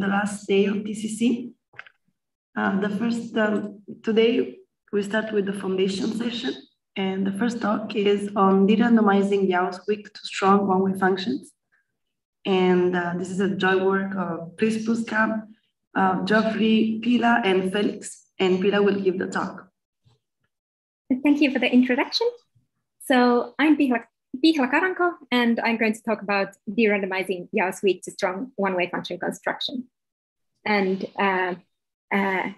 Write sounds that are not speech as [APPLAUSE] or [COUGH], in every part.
the last day of TCC. Uh, the first, um, today we start with the foundation session. And the first talk is on de-randomizing Yao's weak to strong one-way functions. And uh, this is a joint work of Chris Brzuska, uh, Geoffrey Pihla, and Felix. And Pihla will give the talk. Thank you for the introduction. So I'm Pihla, Karanko, and I'm going to talk about de-randomizing Yao's weak to strong one-way function construction. And uh, uh,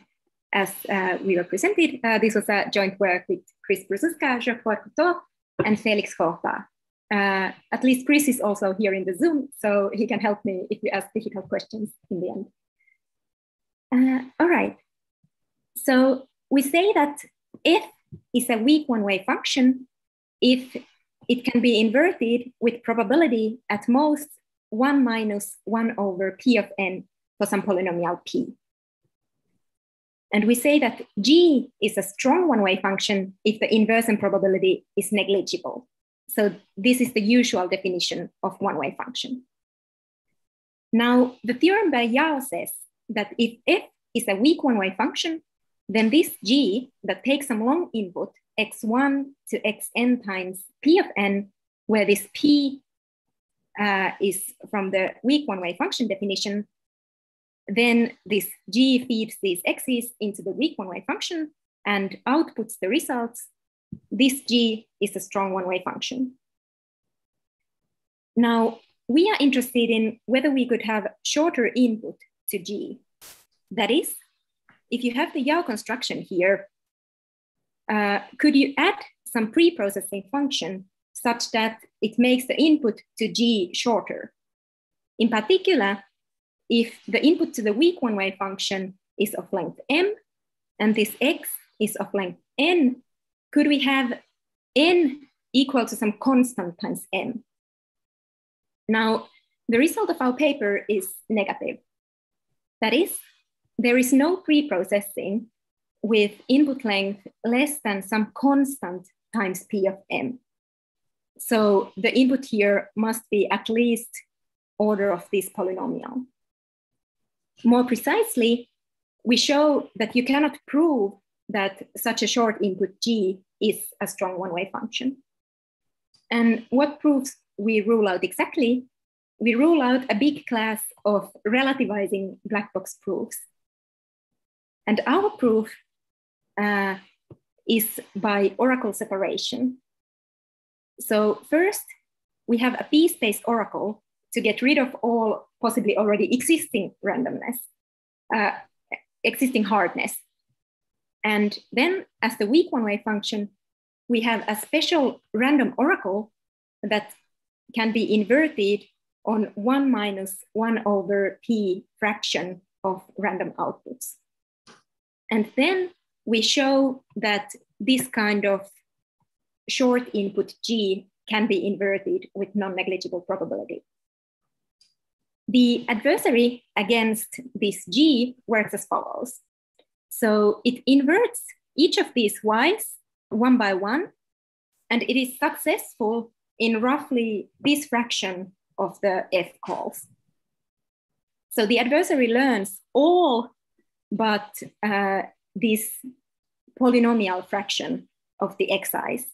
as uh, we were presented, uh, this was a joint work with Chris Brzuska, Geoffroy Couteau, and Felix Horta. Uh, at least Chris is also here in the Zoom, so he can help me if you ask difficult questions in the end. Uh, all right. So we say that f is a weak one-way function if it can be inverted with probability at most 1 minus 1 over p of n for some polynomial p. And we say that g is a strong one-way function if the inversion probability is negligible. So this is the usual definition of one-way function. Now, the theorem by Yao says that if f is a weak one-way function, then this g that takes some long input, x1 to xn times p of n, where this p uh, is from the weak one-way function definition, then this g feeds these x's into the weak one-way function and outputs the results. This g is a strong one-way function. Now, we are interested in whether we could have shorter input to g. That is, if you have the Yao construction here, uh, could you add some pre-processing function such that it makes the input to G shorter? In particular, if the input to the weak one-way function is of length m, and this x is of length n, could we have n equal to some constant times m? Now, the result of our paper is negative. That is, there is no pre-processing with input length less than some constant times p of m. So the input here must be at least order of this polynomial. More precisely, we show that you cannot prove that such a short input g is a strong one-way function. And what proves we rule out exactly? We rule out a big class of relativizing black box proofs and our proof uh, is by oracle separation. So first, we have a p-space oracle to get rid of all possibly already existing randomness, uh, existing hardness. And then as the weak one-way function, we have a special random oracle that can be inverted on one minus one over p fraction of random outputs. And then we show that this kind of short input G can be inverted with non-negligible probability. The adversary against this G works as follows. So it inverts each of these Ys one by one, and it is successful in roughly this fraction of the F calls. So the adversary learns all but uh, this polynomial fraction of the xi's.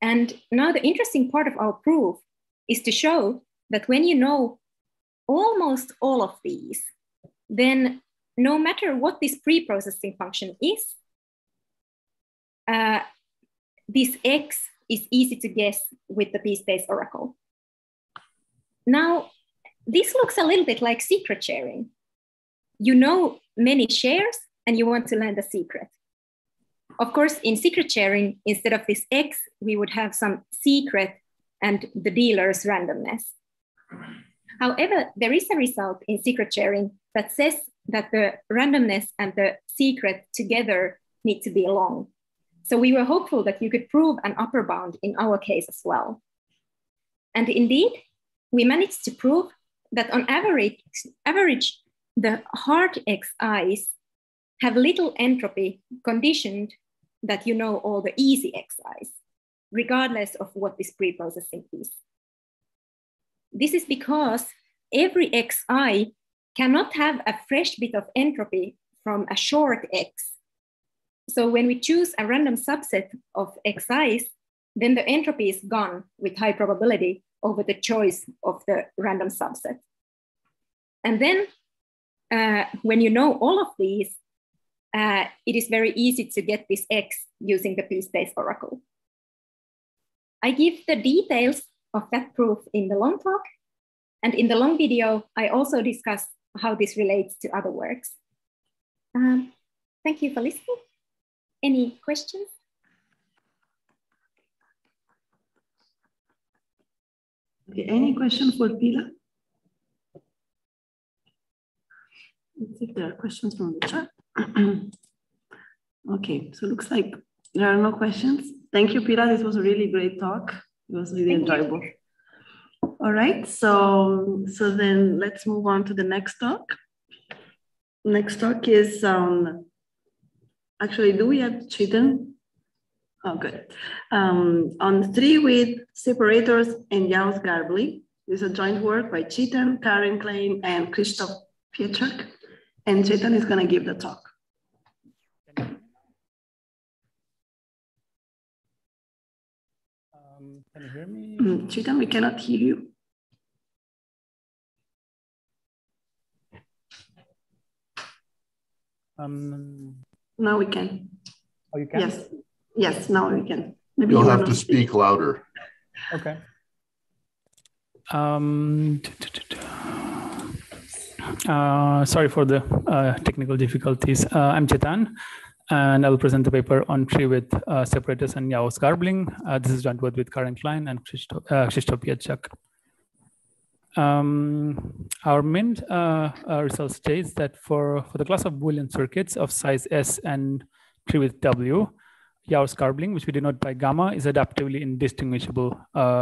And now the interesting part of our proof is to show that when you know almost all of these, then no matter what this pre-processing function is, uh, this x is easy to guess with the p-space oracle. Now, this looks a little bit like secret sharing you know many shares and you want to land a secret. Of course, in secret sharing, instead of this X, we would have some secret and the dealer's randomness. However, there is a result in secret sharing that says that the randomness and the secret together need to be long. So we were hopeful that you could prove an upper bound in our case as well. And indeed, we managed to prove that on average, average the hard xi's have little entropy conditioned that you know all the easy xi's, regardless of what this pre-processing is. This is because every xi cannot have a fresh bit of entropy from a short x. So when we choose a random subset of xi's, then the entropy is gone with high probability over the choice of the random subset. And then uh, when you know all of these, uh, it is very easy to get this X using the p-space oracle. I give the details of that proof in the long talk. And in the long video, I also discuss how this relates to other works. Um, thank you for listening. Any questions? Okay, any questions for Pihla? If there are questions from the chat. [CLEARS THROAT] okay, so looks like there are no questions. Thank you, Pilar. This was a really great talk. It was really Thank enjoyable. You. All right, so so then let's move on to the next talk. Next talk is um actually do we have Chetan? Oh good. Um, on tree width separators and Yao's Garbling. This is a joint work by Chetan, Karen Klein, and Krzysztof Pietrzak. And Chetan is going to give the talk. Um, can you hear me? Mm, Chetan, we cannot hear you. Um, now we can. Oh, you can? Yes. Yes, now we can. Maybe You'll you have to speak, speak louder. Okay. Um, uh, sorry for the uh, technical difficulties. Uh, I'm Chetan, and I'll present the paper on tree width uh, separators and Yao's garbling. Uh, this is joint work with Karen Klein and Krzysztof, Krzysztof. Um, our main result states that for, for the class of Boolean circuits of size S and tree width W, Yao's garbling, which we denote by gamma, is adaptively indistinguishable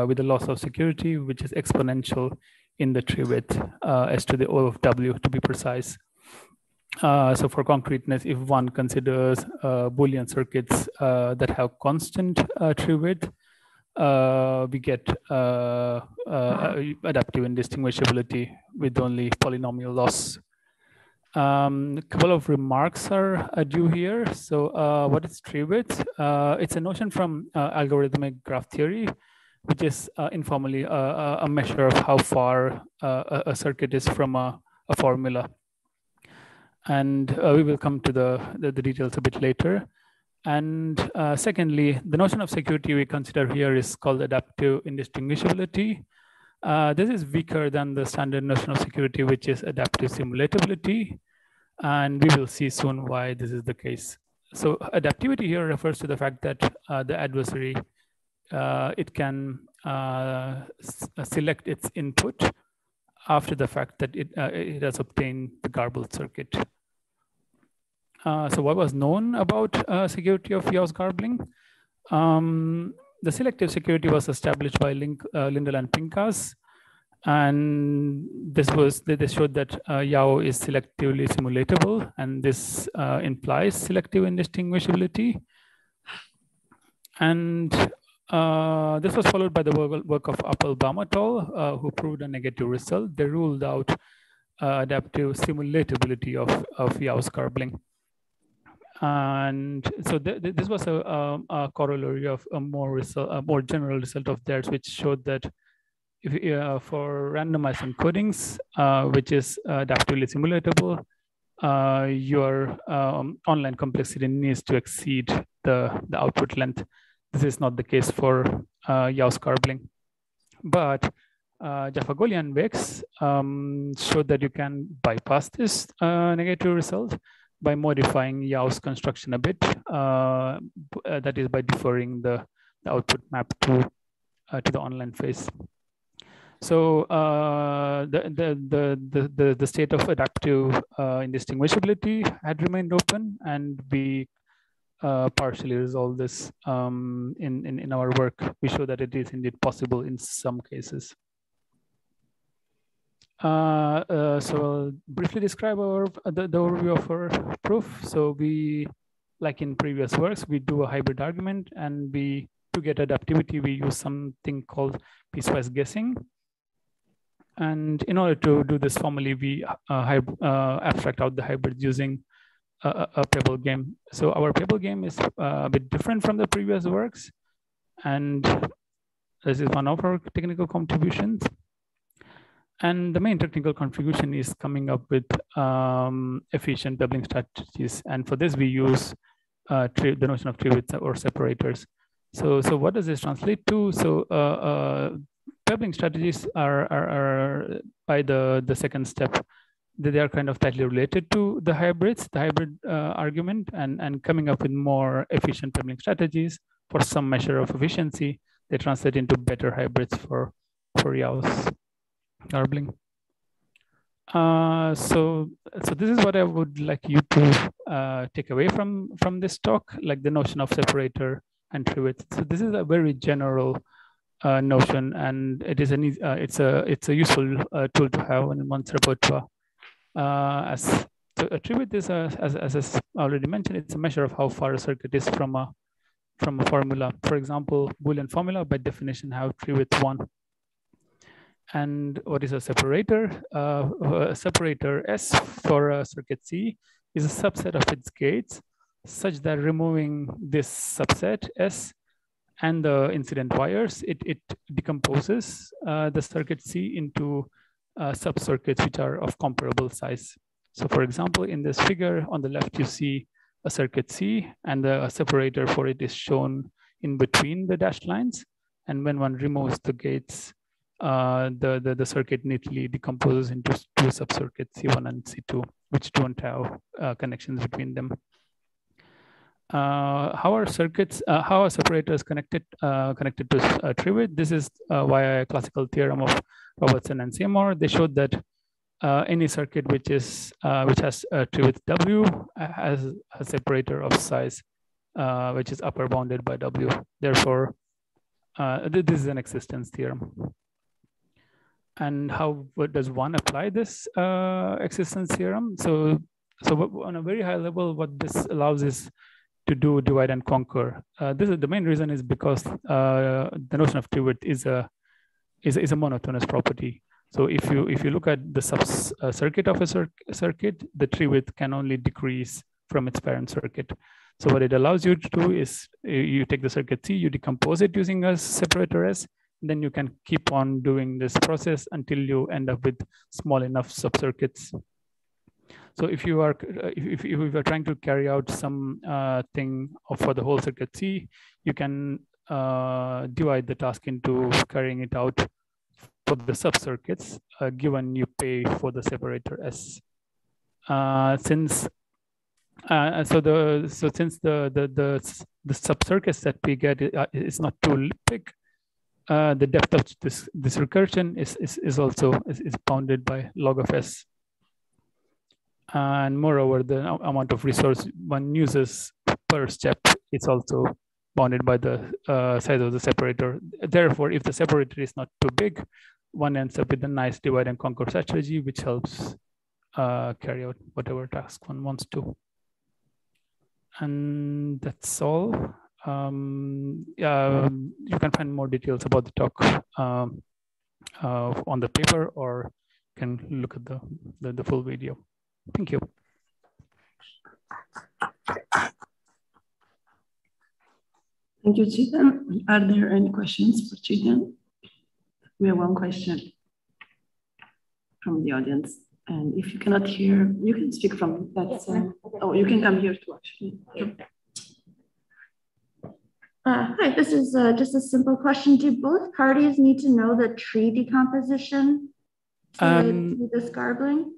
with a loss of security, which is exponential in the tree width uh, s to the O of W to be precise. Uh, so for concreteness, if one considers uh, Boolean circuits uh, that have constant uh, tree width, uh, we get adaptive indistinguishability with only polynomial loss. Um, a couple of remarks are, due here. So what is tree width? it's a notion from algorithmic graph theory which is uh, informally uh, uh, a measure of how far uh, a, circuit is from a, a formula. And we will come to the, the, the, details a bit later. And secondly, the notion of security we consider here is called adaptive indistinguishability. Uh, this is weaker than the standard notion of security, which is adaptive simulatability. And we will see soon why this is the case. So adaptivity here refers to the fact that uh, the adversary uh, it can uh, select its input after the fact that it, uh, it has obtained the garbled circuit. Uh, so what was known about uh, security of Yao's garbling? Um, the selective security was established by Link, uh, Lindell and Pinkas, And this was, they showed that Yao is selectively simulatable, and this implies selective indistinguishability. And uh, this was followed by the work of Applebaum et al., uh, who proved a negative result. They ruled out uh, adaptive simulatability of, of Yao's garbling. And so th th this was a, a, a, corollary of a more, result, a more general result of theirs, which showed that if, uh, for randomized encodings, uh, which is adaptively simulatable, your um, online complexity needs to exceed the, the output length. This is not the case for uh, garbling. But uh, Jafargholi and Wichs um, showed that you can bypass this uh, negative result by modifying Yao's construction a bit. Uh, uh, that is by deferring the, the output map to, uh, to the online phase. So uh, the, the, the, the, the state of adaptive uh, indistinguishability had remained open and we uh, partially resolve this um, in, in, in our work. We show that it is indeed possible in some cases. Uh, uh, so I'll briefly describe our the, the, overview of our proof. So we, like in previous works, we do a hybrid argument and we, to get adaptivity, we use something called piecewise guessing. And in order to do this formally, we uh, uh, abstract out the hybrids using a, a, Pebble game. So our Pebble game is uh, a bit different from the previous works. And this is one of our technical contributions. And the main technical contribution is coming up with um, efficient pebbling strategies. And for this, we use uh, the notion of tree or separators. So, so what does this translate to? So uh, uh, pebbling strategies are, are, are, by the, the second step, they are kind of tightly related to the hybrids, the hybrid uh, argument, and, and coming up with more efficient pebbling strategies for some measure of efficiency. They translate into better hybrids for, for Yao's. Garbling. Uh, so, so this is what I would like you to uh, take away from from this talk, like the notion of separator and width. So this is a very general uh, notion, and it is an uh, it's a it's a useful uh, tool to have in one's repertoire. Uh, as to attribute this, width as as I already mentioned, it's a measure of how far a circuit is from a from a formula. For example, Boolean formula by definition have tree width one and what is a separator? Uh, a separator S for a circuit C is a subset of its gates such that removing this subset S and the incident wires, it, it decomposes uh, the circuit C into uh, sub-circuits which are of comparable size. So for example, in this figure on the left, you see a circuit C and the separator for it is shown in between the dashed lines. And when one removes the gates, uh, the, the, the circuit neatly decomposes into two subcircuits, C1 and C2, which don't have uh, connections between them. Uh, how are circuits, uh, how are separators connected uh, connected to uh, width? This is via a classical theorem of Robertson and Seymour. They showed that any circuit which is which has a width W has a separator of size which is upper bounded by W. Therefore, this is an existence theorem and how does one apply this uh, existence theorem? So, so on a very high level, what this allows is to do divide and conquer. Uh, this is the main reason is because uh, the notion of tree width is a is, is a monotonous property. So if you if you look at the sub uh, circuit of a cir circuit, the tree width can only decrease from its parent circuit. So what it allows you to do is you take the circuit C, you decompose it using a separator S, then you can keep on doing this process until you end up with small enough subcircuits. So if you are if, if you are trying to carry out some uh, thing for the whole circuit C, you can uh, divide the task into carrying it out for the subcircuits, uh, given you pay for the separator S. Uh, since uh, so the so since the the the the subcircuits that we get uh, is not too big, uh, the depth of this, this recursion is, is, is also is, is bounded by log of s. And moreover, the amount of resource one uses per step is also bounded by the uh, size of the separator. Therefore, if the separator is not too big, one ends up with a nice divide and conquer strategy, which helps uh, carry out whatever task one wants to. And that's all um, yeah, you can find more details about the talk um, uh, on the paper or can look at the, the, the full video. Thank you. Thank you, Chetan. Are there any questions for Chetan? We have one question from the audience. And if you cannot hear, you can speak from that side. Oh, you can come here too, actually. Uh, hi, this is uh, just a simple question. Do both parties need to know the tree decomposition to um, do this garbling?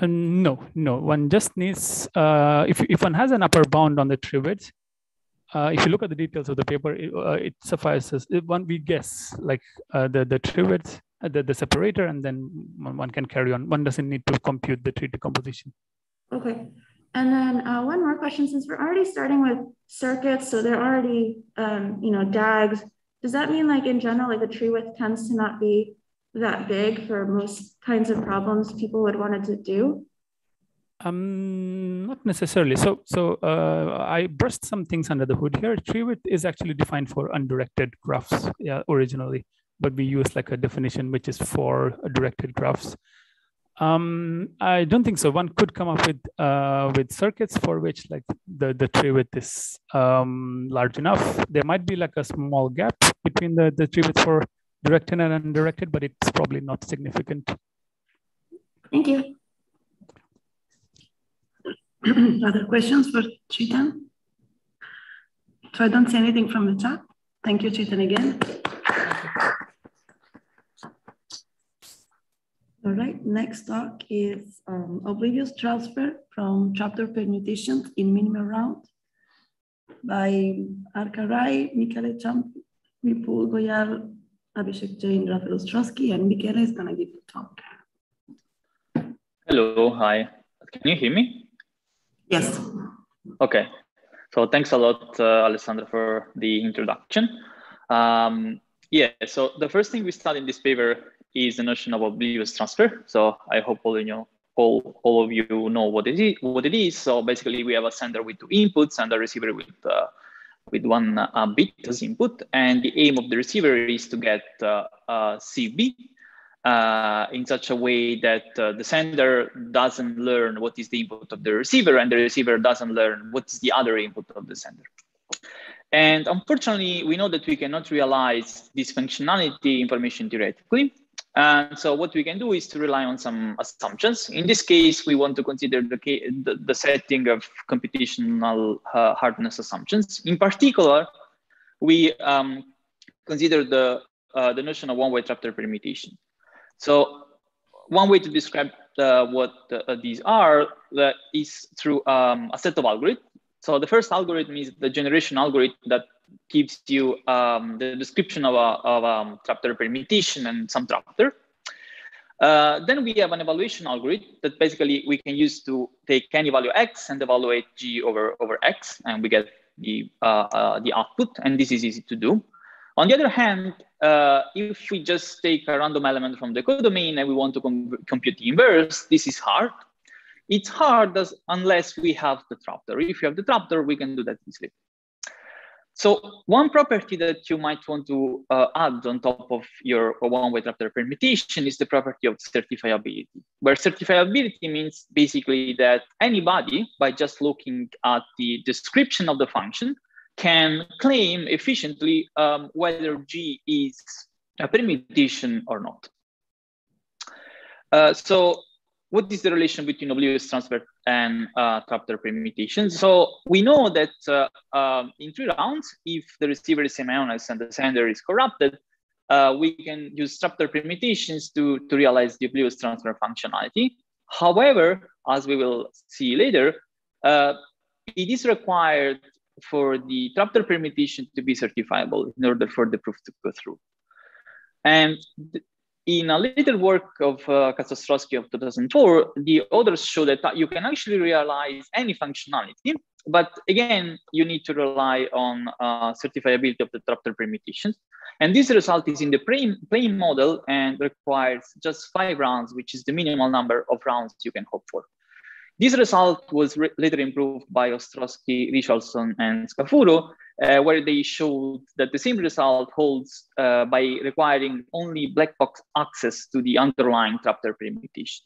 Uh, no, no. One just needs, uh, if, if one has an upper bound on the width, uh, if you look at the details of the paper, it, uh, it suffices. It, one we guess like the, the tree width, the, the separator, and then one, one can carry on. One doesn't need to compute the tree decomposition. Okay. And then uh, one more question, since we're already starting with circuits, so they're already, um, you know, DAGs, does that mean like in general, like the tree width tends to not be that big for most kinds of problems people would want to do? Um, not necessarily. So, so uh, I brushed some things under the hood here. Tree width is actually defined for undirected graphs, yeah, originally. but we use like a definition which is for directed graphs. Um, I don't think so. One could come up with uh, with circuits for which like the the tree width is um, large enough. There might be like a small gap between the the tree width for directed and undirected, but it's probably not significant. Thank you. [CLEARS THROAT] Other questions for Chetan? So I don't see anything from the chat. Thank you, Chetan, again. All right, next talk is um, oblivious transfer from trapdoor permutations in minimal round by Arka Rai, Michele Ciampi, Vipul Goyal, Abhishek Jain, Rafail Ostrovsky, and Michele is gonna give the talk. Hello, hi. Can you hear me? Yes. Okay. So thanks a lot, uh, Alessandra, for the introduction. Um, yeah, so the first thing we study in this paper is the notion of oblivious transfer. So I hope all you know, all, all of you know what it is. What it is. So basically, we have a sender with two inputs and a receiver with uh, with one uh, bit as input, and the aim of the receiver is to get uh, CB uh, in such a way that uh, the sender doesn't learn what is the input of the receiver and the receiver doesn't learn what is the other input of the sender. And unfortunately, we know that we cannot realize this functionality information theoretically. And so what we can do is to rely on some assumptions. In this case, we want to consider the, the, the setting of computational uh, hardness assumptions. In particular, we um, consider the, uh, the notion of one-way trapdoor permutation. So one way to describe uh, what uh, these are uh, is through um, a set of algorithms. So the first algorithm is the generation algorithm that gives you um, the description of a, of a um, trapdoor permutation and some trapdoor. Uh, then we have an evaluation algorithm that basically we can use to take any value x and evaluate g over, over x, and we get the, uh, uh, the output, and this is easy to do. On the other hand, uh, if we just take a random element from the codomain and we want to com compute the inverse, this is hard. It's hard as, unless we have the trapdoor. If you have the trapdoor, we can do that easily. So one property that you might want to uh, add on top of your one-way trapdoor permutation is the property of certifiability, where certifiability means basically that anybody, by just looking at the description of the function, can claim efficiently um, whether G is a permutation or not. Uh, so what is the relation between oblivious transfer and uh, trapdoor permutation? So we know that uh, um, in three rounds, if the receiver is semi-honest and the sender is corrupted, uh, we can use trapdoor permutations to, to realize the oblivious transfer functionality. However, as we will see later, uh, it is required for the trapdoor permutation to be certifiable in order for the proof to go through. And in a little work of uh, of 2004, the authors show that you can actually realize any functionality, but again, you need to rely on uh, certifiability of the trapdoor permutations. And this result is in the plain, plain model and requires just five rounds, which is the minimal number of rounds you can hope for. This result was later improved by Ostrovsky, Richardson, and Scafuro, uh, where they showed that the same result holds uh, by requiring only black box access to the underlying trapdoor permutation.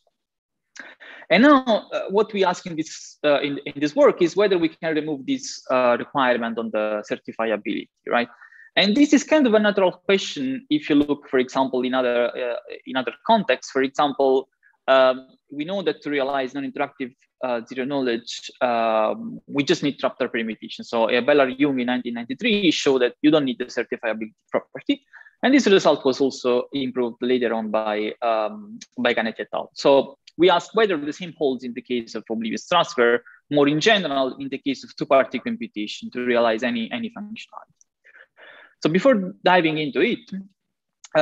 And now, uh, what we ask in this uh, in, in, this work is whether we can remove this uh, requirement on the certifiability, right? And this is kind of a natural question if you look, for example, in other uh, in other contexts. For example, um, we know that to realize non-interactive uh, zero knowledge, um, we just need trapdoor permutation. So Abelard Jung in 1993 showed that you don't need the certifiability property. And this result was also improved later on by, um, by Canetti et al. So we asked whether the same holds in the case of oblivious transfer, more in general, in the case of two-party computation to realize any, any functionality. So before diving into it,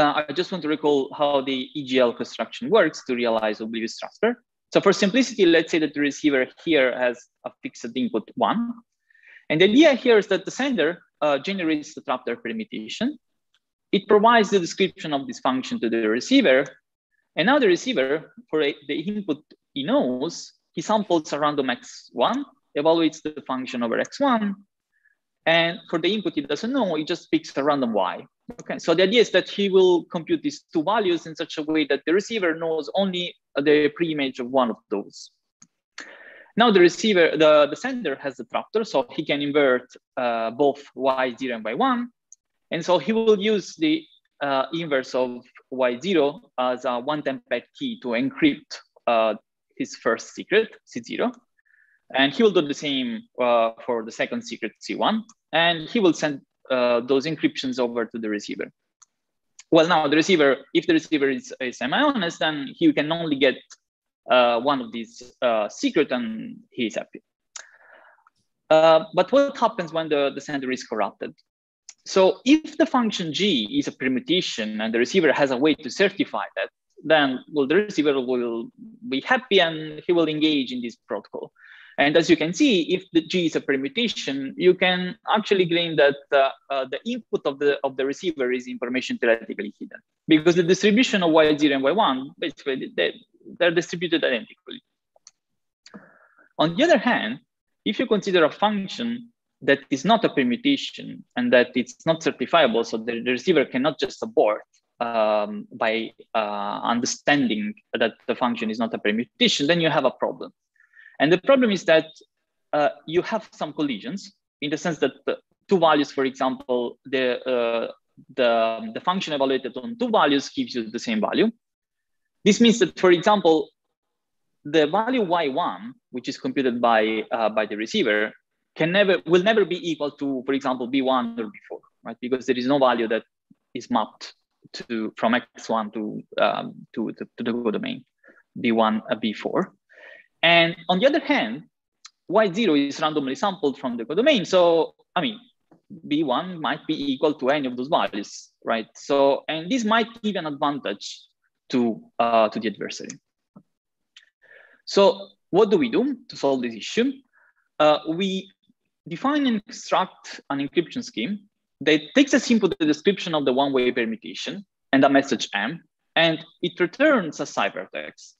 I just want to recall how the EGL construction works to realize oblivious transfer. So for simplicity, let's say that the receiver here has a fixed input one. And the idea here is that the sender uh, generates the trapdoor permutation. It provides the description of this function to the receiver. And now the receiver, for a, the input he knows, he samples a random x1, evaluates the function over x1, And for the input he doesn't know, he just picks a random y. Okay, so the idea is that he will compute these two values in such a way that the receiver knows only the pre-image of one of those. Now the receiver, the, the sender has the trapdoor, so he can invert uh, both y0 and y1. And so he will use the uh, inverse of y0 as a one-time pad key to encrypt uh, his first secret, C0. And he will do the same uh, for the second secret, C1. And he will send uh, those encryptions over to the receiver. Well, now the receiver, if the receiver is, is semi-honest, then he can only get uh, one of these uh, secret and he is happy. Uh, but what happens when the, the sender is corrupted? So if the function g is a permutation and the receiver has a way to certify that, then well, the receiver will be happy and he will engage in this protocol. And as you can see, if the G is a permutation, you can actually claim that uh, uh, the input of the, of the receiver is information theoretically hidden because the distribution of Y0 and Y1, basically they, they're distributed identically. On the other hand, if you consider a function that is not a permutation and that it's not certifiable, so the, the receiver cannot just abort um, by uh, understanding that the function is not a permutation, then you have a problem. And the problem is that uh, you have some collisions in the sense that the two values, for example, the, uh, the, the function evaluated on two values gives you the same value. This means that, for example, the value y1, which is computed by, uh, by the receiver, can never will never be equal to, for example, b1 or b4, right? Because there is no value that is mapped to from x1 to um, to, to, to the domain, b1 a b4. And on the other hand, y0 is randomly sampled from the codomain. So, I mean, b1 might be equal to any of those values, right? So, and this might give an advantage to, uh, to the adversary. So what do we do to solve this issue? Uh, we define and extract an encryption scheme that takes as input the description of the one-way permutation and a message M, and it returns a ciphertext.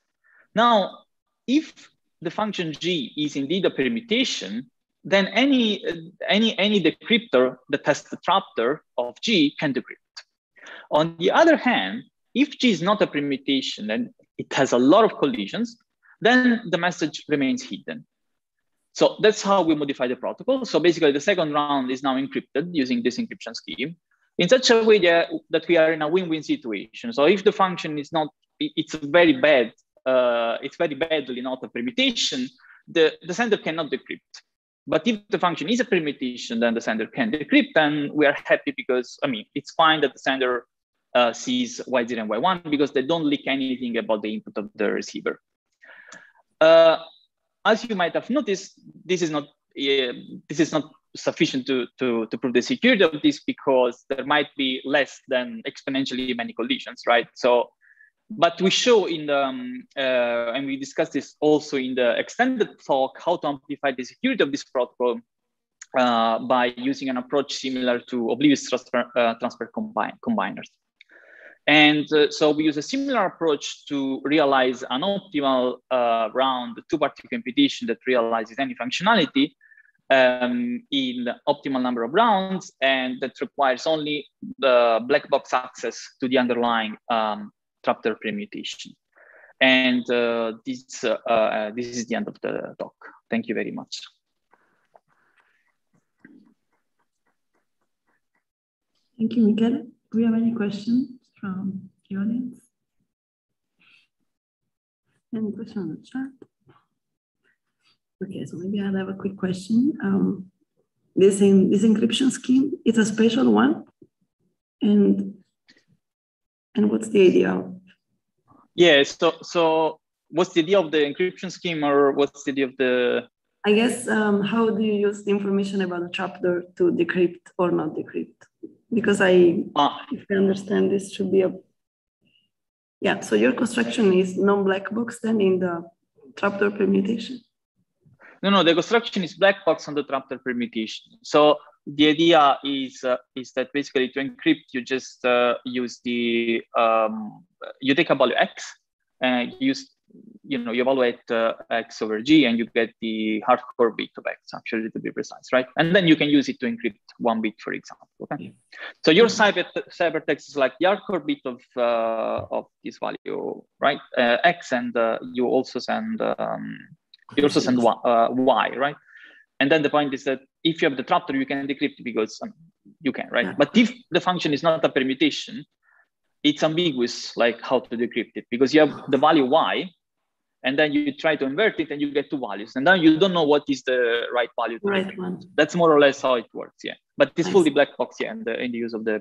Now, if the function g is indeed a permutation, then any, any, any decryptor that has the trapdoor of g can decrypt. On the other hand, if g is not a permutation and it has a lot of collisions, then the message remains hidden. So that's how we modify the protocol. So basically the second round is now encrypted using this encryption scheme in such a way that, that we are in a win-win situation. So if the function is not, it's very bad uh, it's very badly not a permutation, the, the sender cannot decrypt. But if the function is a permutation, then the sender can decrypt, and we are happy because, I mean, it's fine that the sender uh, sees Y0 and Y1 because they don't leak anything about the input of the receiver. Uh, as you might have noticed, this is not uh, this is not sufficient to, to, to prove the security of this because there might be less than exponentially many collisions, right? So but we show in the, um, uh, and we discussed this also in the extended talk, how to amplify the security of this protocol uh, by using an approach similar to oblivious transfer, uh, transfer combine, combiners. And uh, so we use a similar approach to realize an optimal uh, round two-party computation that realizes any functionality um, in the optimal number of rounds, and that requires only the black box access to the underlying um, trapdoor permutation. And uh, this, uh, uh, this is the end of the talk. Thank you very much. Thank you, Michele. Do we have any questions from the audience? Any question on the chat? Okay, so maybe I'll have a quick question. Um, this, in, this encryption scheme, it's a special one. And and what's the idea? Yeah, so so what's the idea of the encryption scheme or what's the idea of the I guess um, how do you use the information about the trapdoor to decrypt or not decrypt? Because I, ah. if I understand, this should be a yeah. So your construction is non-black box then in the trapdoor permutation. No, no, the construction is black box on the trapdoor permutation. So the idea is uh, is that basically to encrypt you just uh, use the um, you take a value x and use you know, you evaluate uh, x over g and you get the hardcore bit of x, actually to be precise, right? And then you can use it to encrypt one bit, for example. Okay. So your cyber ciphertext is like the hardcore bit of uh, of this value, right? Uh, x, and uh, you also send um, you also send y, uh, y, right? And then the point is that if you have the trapdoor, you can decrypt because um, you can, right? Yeah. But if the function is not a permutation, it's ambiguous, like how to decrypt it, because you have the value y, and then you try to invert it and you get two values. And then you don't know what is the right value right one. That's more or less how it works yeah. But it's nice. fully black box yeah in the, in the use of the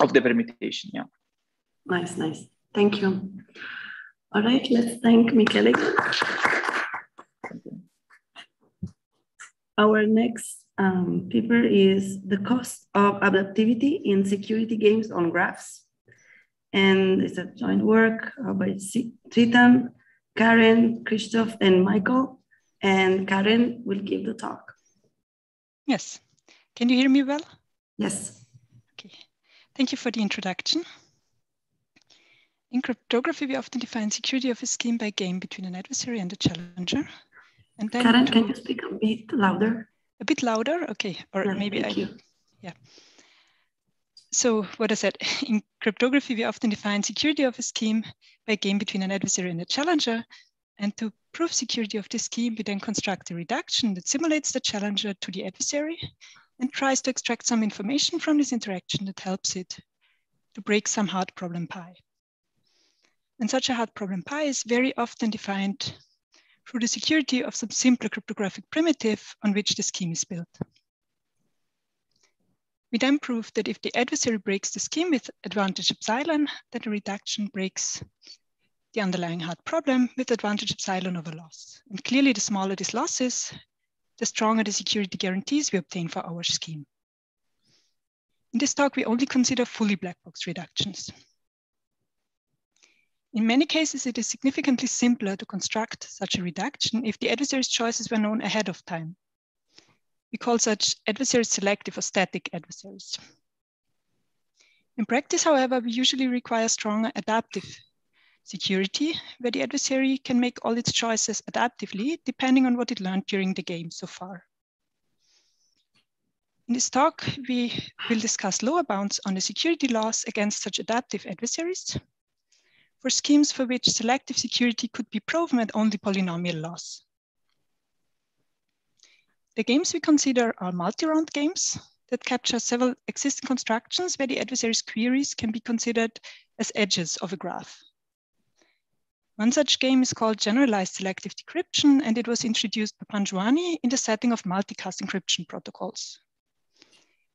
of the permutation yeah. Nice nice. Thank you. All right let's thank michele our next um, paper is the cost of adaptivity in security games on graphs and it's a joint work uh, by Chetan Karen, Christoph, and Michael. And Karen will give the talk. Yes. Can you hear me well? Yes. Okay. Thank you for the introduction. In cryptography, we often define security of a scheme by game between an adversary and a challenger. And then Karen, can you speak a bit louder? A bit louder? Okay. Or yeah, maybe I. You. Yeah. So what I said, [LAUGHS] in cryptography, we often define security of a scheme by a game between an adversary and a challenger. And to prove security of this scheme, we then construct a reduction that simulates the challenger to the adversary and tries to extract some information from this interaction that helps it to break some hard problem pi. And such a hard problem pi is very often defined through the security of some simpler cryptographic primitive on which the scheme is built. We then prove that if the adversary breaks the scheme with advantage epsilon, then the reduction breaks the underlying hard problem with advantage epsilon over loss. And clearly the smaller this loss is, the stronger the security guarantees we obtain for our scheme. In this talk, we only consider fully black box reductions. In many cases, it is significantly simpler to construct such a reduction if the adversary's choices were known ahead of time we call such adversaries selective or static adversaries. In practice, however, we usually require stronger adaptive security, where the adversary can make all its choices adaptively, depending on what it learned during the game so far. In this talk, we will discuss lower bounds on the security loss against such adaptive adversaries for schemes for which selective security could be proven at only polynomial loss. The games we consider are multi-round games that capture several existing constructions where the adversary's queries can be considered as edges of a graph. One such game is called Generalized Selective Decryption, and it was introduced by Panjwani in the setting of multicast encryption protocols.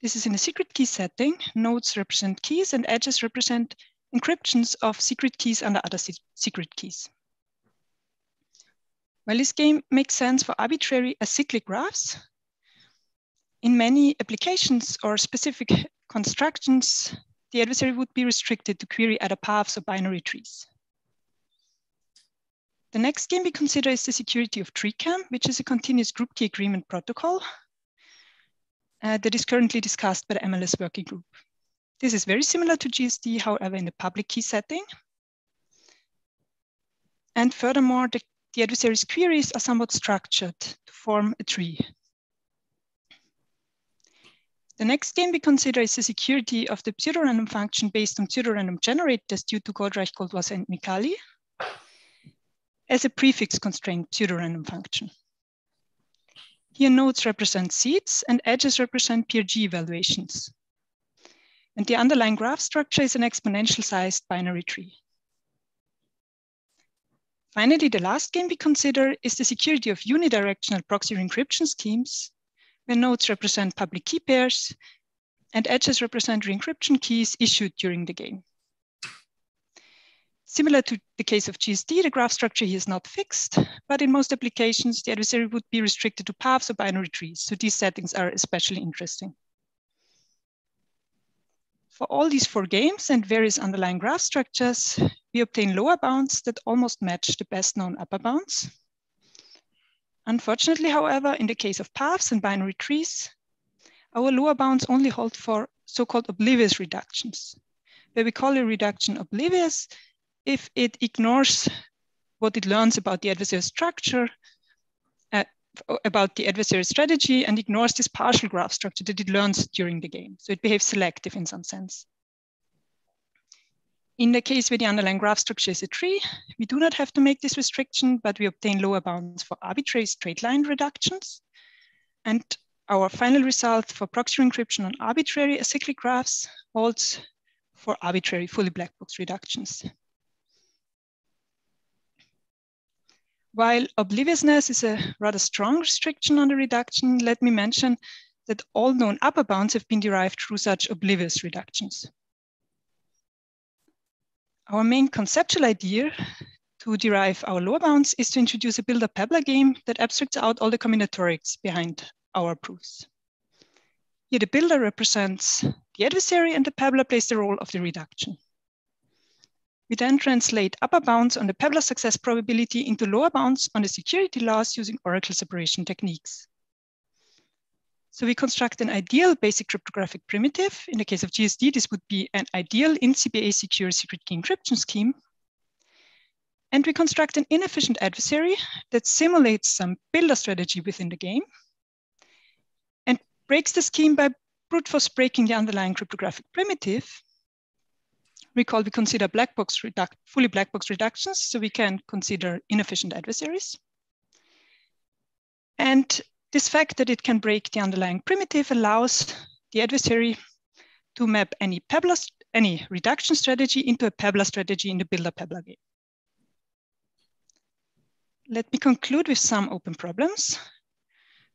This is in a secret key setting. Nodes represent keys and edges represent encryptions of secret keys under other secret keys. While this game makes sense for arbitrary acyclic graphs, in many applications or specific constructions, the adversary would be restricted to query other paths or binary trees. The next game we consider is the security of TreeKEM, which is a continuous group key agreement protocol uh, that is currently discussed by the MLS working group. This is very similar to GSD, however, in the public key setting. And furthermore, the the adversary's queries are somewhat structured to form a tree. The next game we consider is the security of the pseudorandom function based on pseudorandom generators due to Goldreich, Goldwasser, and Micali as a prefix constrained pseudorandom function. Here nodes represent seeds and edges represent PRG evaluations. And the underlying graph structure is an exponential sized binary tree. Finally, the last game we consider is the security of unidirectional proxy encryption schemes, where nodes represent public key pairs and edges represent re-encryption keys issued during the game. Similar to the case of GSD, the graph structure here is not fixed, but in most applications, the adversary would be restricted to paths or binary trees. So these settings are especially interesting. For all these four games and various underlying graph structures, we obtain lower bounds that almost match the best known upper bounds. Unfortunately, however, in the case of paths and binary trees, our lower bounds only hold for so-called oblivious reductions, where we call a reduction oblivious if it ignores what it learns about the adversary structure, about the adversary strategy, and ignores this partial graph structure that it learns during the game. So it behaves selective in some sense. In the case where the underlying graph structure is a tree, we do not have to make this restriction, but we obtain lower bounds for arbitrary straight line reductions. And our final result for proxy encryption on arbitrary acyclic graphs holds for arbitrary fully black box reductions. While obliviousness is a rather strong restriction on the reduction, let me mention that all known upper bounds have been derived through such oblivious reductions. Our main conceptual idea to derive our lower bounds is to introduce a builder-pebbler game that abstracts out all the combinatorics behind our proofs. Here the builder represents the adversary and the pebbler plays the role of the reduction. We then translate upper bounds on the pebbler success probability into lower bounds on the security loss using oracle separation techniques. So we construct an ideal basic cryptographic primitive. In the case of GSD, this would be an ideal IND-CPA secure secret key encryption scheme. And we construct an inefficient adversary that simulates some builder strategy within the game and breaks the scheme by brute force breaking the underlying cryptographic primitive. Recall we consider black box fully black box reductions, so we can consider inefficient adversaries. And this fact that it can break the underlying primitive allows the adversary to map any pebbler, any reduction strategy into a pebbler strategy in the builder-pebbler game. Let me conclude with some open problems.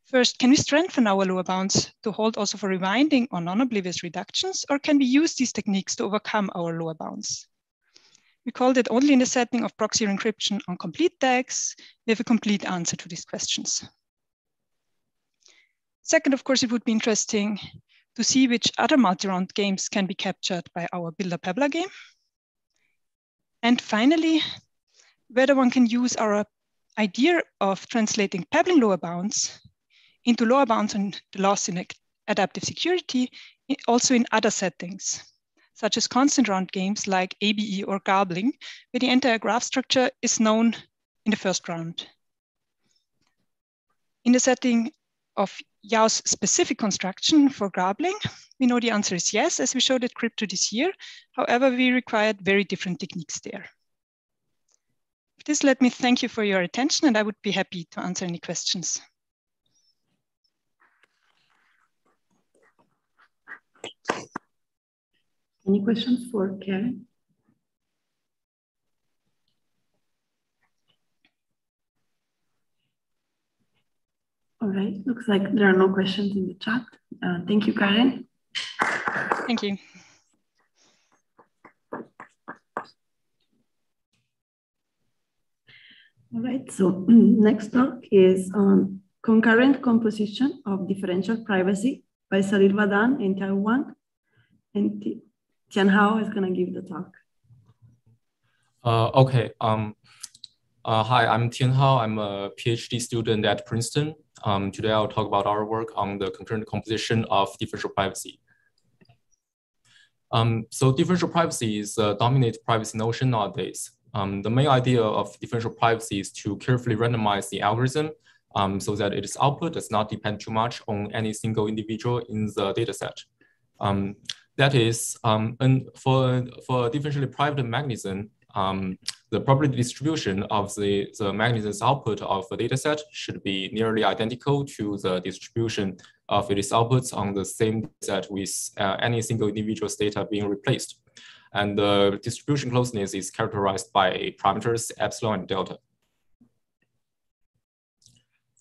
First, can we strengthen our lower bounds to hold also for rewinding or non-oblivious reductions, or can we use these techniques to overcome our lower bounds? We call that only in the setting of proxy encryption on complete DAGs, we have a complete answer to these questions. Second, of course, it would be interesting to see which other multi-round games can be captured by our Builder Pebbler game. And finally, whether one can use our idea of translating pebbling lower bounds into lower bounds on the loss in adaptive security also in other settings, such as constant round games like ABE or garbling, where the entire graph structure is known in the first round. In the setting of Yao's specific construction for garbling? We know the answer is yes, as we showed at Crypto this year. However, we required very different techniques there. This let me thank you for your attention and I would be happy to answer any questions. Any questions for Karen? All right, looks like there are no questions in the chat. Uh, thank you, Karen. Thank you. All right, so [CLEARS THROAT] next talk is on concurrent composition of differential privacy by Salil Vadhan and Tianhao Wang. And Tianhao is gonna give the talk. Uh, okay, um, uh, hi, I'm Tianhao. I'm a PhD student at Princeton. Um, today I'll talk about our work on the concurrent composition of differential privacy. Um, so differential privacy is a dominant privacy notion nowadays. Um, the main idea of differential privacy is to carefully randomize the algorithm um, so that its output does not depend too much on any single individual in the dataset. Um, that is, um, and for, for a differentially private mechanism, um, the probability distribution of the, the mechanism's output of a dataset should be nearly identical to the distribution of its outputs on the same set with uh, any single individual's data being replaced. And the distribution closeness is characterized by parameters epsilon and delta.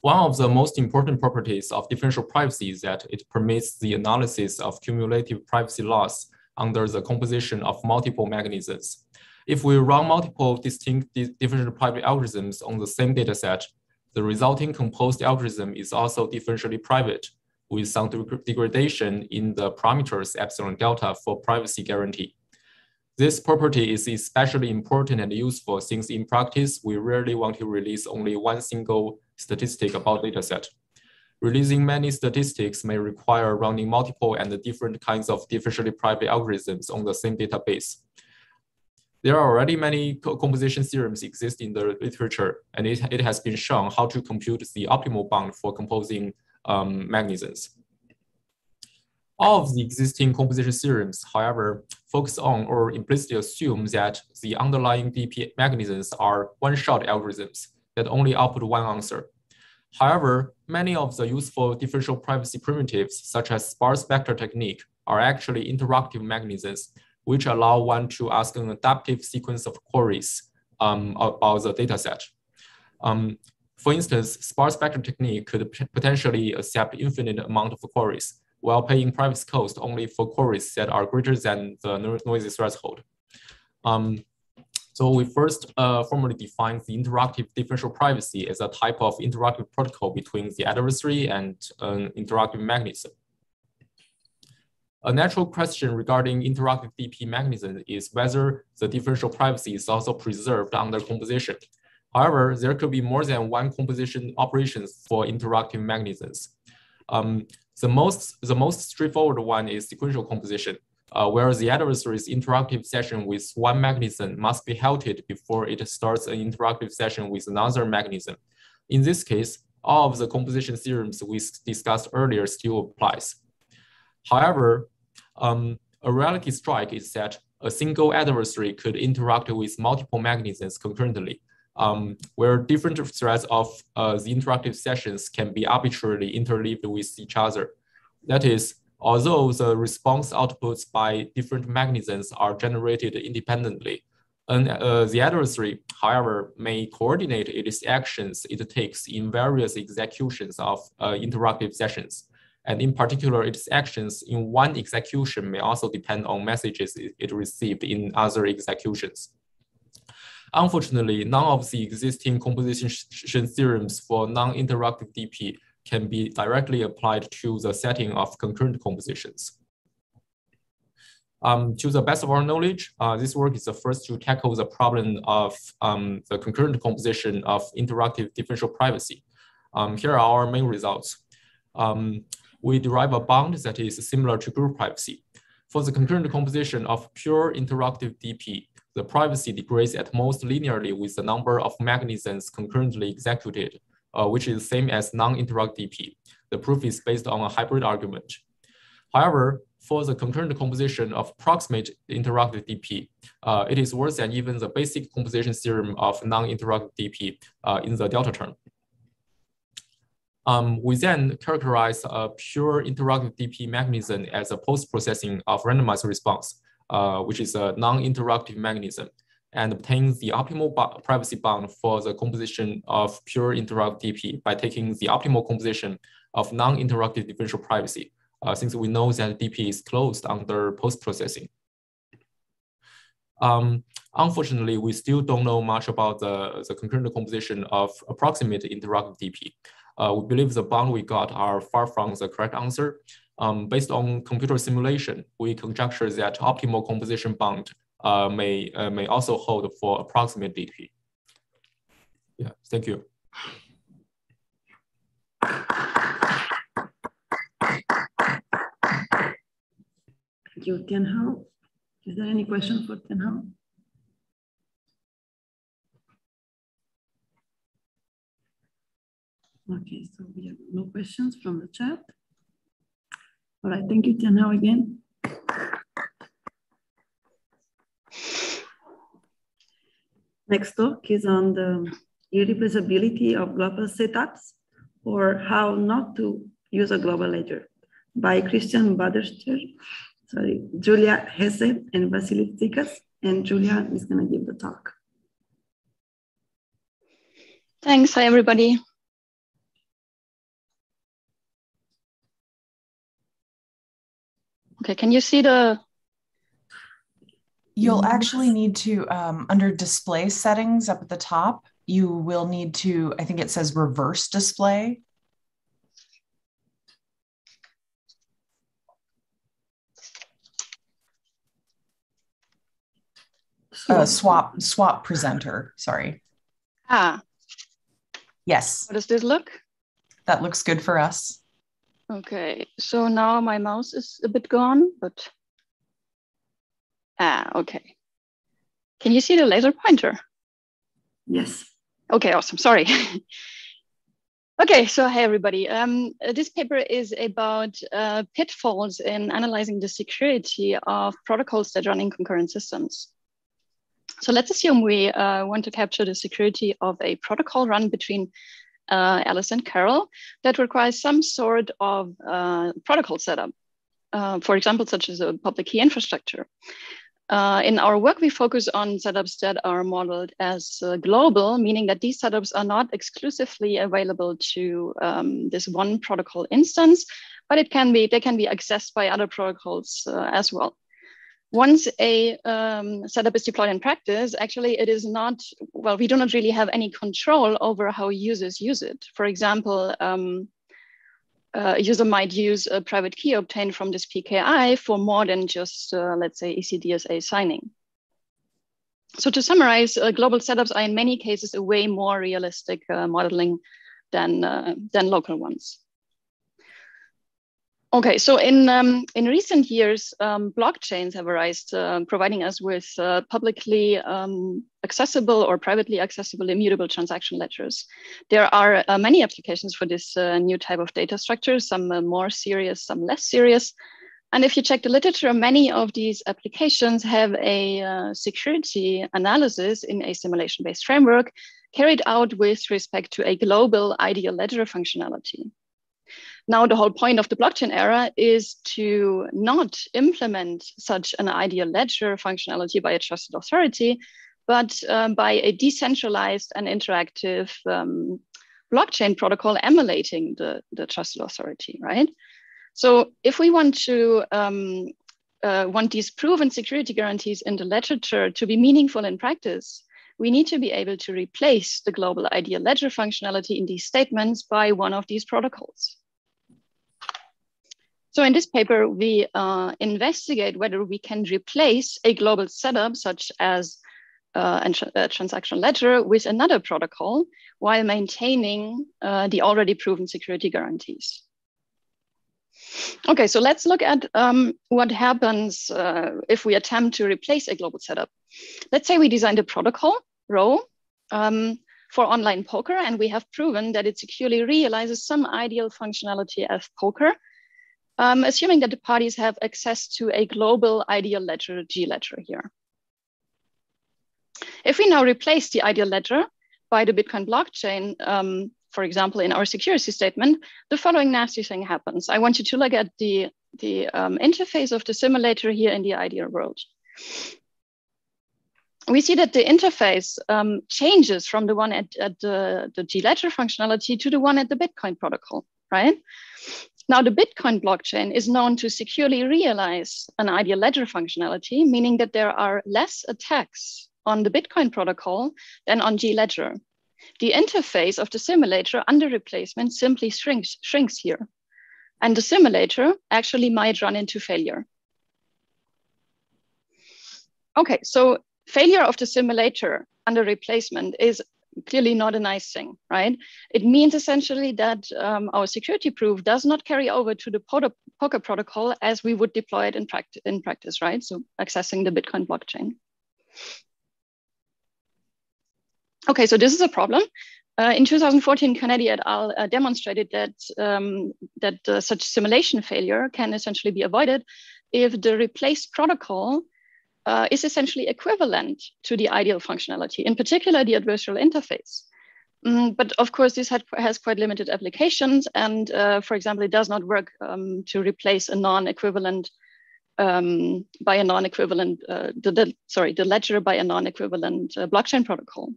One of the most important properties of differential privacy is that it permits the analysis of cumulative privacy loss under the composition of multiple mechanisms. If we run multiple distinct differential private algorithms on the same dataset, the resulting composed algorithm is also differentially private with some degradation in the parameters epsilon delta for privacy guarantee. This property is especially important and useful since in practice, we rarely want to release only one single statistic about dataset. Releasing many statistics may require running multiple and different kinds of differentially private algorithms on the same database. there are already many co composition theorems exist in the literature, and it, it has been shown how to compute the optimal bound for composing um, mechanisms. All of the existing composition theorems, however, focus on or implicitly assume that the underlying DP mechanisms are one-shot algorithms that only output one answer. However, many of the useful differential privacy primitives, such as sparse vector technique, are actually interactive mechanisms, which allow one to ask an adaptive sequence of queries um, about the dataset. Um, for instance, sparse vector technique could potentially accept infinite amount of queries, while paying privacy cost only for queries that are greater than the noisy threshold. Um, so we first uh, formally define the interactive differential privacy as a type of interactive protocol between the adversary and an interactive mechanism. A natural question regarding interactive DP mechanism is whether the differential privacy is also preserved under composition. However, there could be more than one composition operations for interactive mechanisms. Um, the most, the most straightforward one is sequential composition, uh, where the adversary's interactive session with one mechanism must be halted before it starts an interactive session with another mechanism. In this case, all of the composition theorems we discussed earlier still applies. However, um, a reality strike is that a single adversary could interact with multiple mechanisms concurrently, um, where different threads of uh, the interactive sessions can be arbitrarily interleaved with each other. That is, although the response outputs by different mechanisms are generated independently, and uh, the adversary, however, may coordinate its actions it takes in various executions of uh, interactive sessions. And in particular, its actions in one execution may also depend on messages it received in other executions. Unfortunately, none of the existing composition theorems for non-interactive DP can be directly applied to the setting of concurrent compositions. Um, to the best of our knowledge, uh, this work is the first to tackle the problem of um, the concurrent composition of interactive differential privacy. Um, here are our main results. Um, we derive a bound that is similar to group privacy. For the concurrent composition of pure interactive DP, the privacy degrades at most linearly with the number of mechanisms concurrently executed, uh, which is the same as non-interactive DP. The proof is based on a hybrid argument. However, for the concurrent composition of proximate interactive DP, uh, it is worse than even the basic composition theorem of non-interactive DP uh, in the delta term. Um, we then characterize a pure interactive DP mechanism as a post-processing of randomized response uh, which is a non-interactive mechanism, and obtains the optimal privacy bound for the composition of pure interactive DP by taking the optimal composition of non-interactive differential privacy, uh, since we know that DP is closed under post-processing. Um, unfortunately, we still don't know much about the, the concurrent composition of approximate interactive DP. Uh, we believe the bound we got are far from the correct answer, um, based on computer simulation, we conjecture that optimal composition bound uh, may, uh, may also hold for approximate DP. Yeah, thank you. Thank you, Tianhao. Is there any question for Tianhao? Okay, so we have no questions from the chat. All right, thank you, Tianhao, again. Next talk is on the irreplaceability of global setups or how not to use a global ledger by Christian Badertscher, sorry, Julia Hesse and Vassilis Zikas. And Julia is gonna give the talk. Thanks, hi everybody. Okay, can you see the? You'll actually need to, um, under display settings up at the top, you will need to, I think it says reverse display. Uh, swap swap presenter. Sorry. Ah. Yes. How does this look? That looks good for us. Okay, so now my mouse is a bit gone, but ah, okay. Can you see the laser pointer? Yes. Okay, awesome. Sorry. [LAUGHS] okay, so hey everybody. Um, this paper is about uh, pitfalls in analyzing the security of protocols that run in concurrent systems. So let's assume we uh, want to capture the security of a protocol run between uh, Alice and Carol that requires some sort of uh, protocol setup. Uh, for example, such as a public key infrastructure. Uh, in our work, we focus on setups that are modeled as uh, global, meaning that these setups are not exclusively available to um, this one protocol instance, but it can be they can be accessed by other protocols uh, as well. Once a um, setup is deployed in practice, actually it is not, well, we do not really have any control over how users use it. For example, um, a user might use a private key obtained from this PKI for more than just, uh, let's say, ECDSA signing. So to summarize, uh, global setups are in many cases a way more realistic uh, modeling than, uh, than local ones. Okay, so in um, in recent years, um, blockchains have arisen, uh, providing us with uh, publicly um, accessible or privately accessible immutable transaction ledgers. There are uh, many applications for this uh, new type of data structure, some uh, more serious, some less serious. And if you check the literature, many of these applications have a uh, security analysis in a simulation-based framework carried out with respect to a global ideal ledger functionality. Now, the whole point of the blockchain era is to not implement such an ideal ledger functionality by a trusted authority, but um, by a decentralized and interactive um, blockchain protocol emulating the, the trusted authority, right? So if we want to um, uh, want these proven security guarantees in the literature to be meaningful in practice, we need to be able to replace the global ideal ledger functionality in these statements by one of these protocols. So in this paper, we uh, investigate whether we can replace a global setup such as uh, a, tra a transaction ledger with another protocol while maintaining uh, the already proven security guarantees. Okay, so let's look at um, what happens uh, if we attempt to replace a global setup. Let's say we designed a protocol, Rho, um, for online poker, and we have proven that it securely realizes some ideal functionality of poker um, assuming that the parties have access to a global ideal ledger, G ledger here. If we now replace the ideal ledger by the Bitcoin blockchain, um, for example, in our security statement, the following nasty thing happens. I want you to look at the, the um, interface of the simulator here in the ideal world. We see that the interface um, changes from the one at, at the, the G ledger functionality to the one at the Bitcoin protocol, right? Now, the Bitcoin blockchain is known to securely realize an ideal ledger functionality, meaning that there are less attacks on the Bitcoin protocol than on G ledger. The interface of the simulator under replacement simply shrinks, shrinks here. And the simulator actually might run into failure. Okay, so failure of the simulator under replacement is clearly not a nice thing, right? It means essentially that um, our security proof does not carry over to the poker protocol as we would deploy it in, practice, in practice, right? So accessing the Bitcoin blockchain. Okay, so this is a problem. Uh, in 2014, Canetti et al. Uh, demonstrated that, um, that uh, such simulation failure can essentially be avoided if the replaced protocol uh, is essentially equivalent to the ideal functionality, in particular the adversarial interface. Mm, but of course, this had, has quite limited applications. And uh, for example, it does not work um, to replace a non-equivalent um, by a non-equivalent, uh, the, the, sorry, the ledger by a non-equivalent uh, blockchain protocol.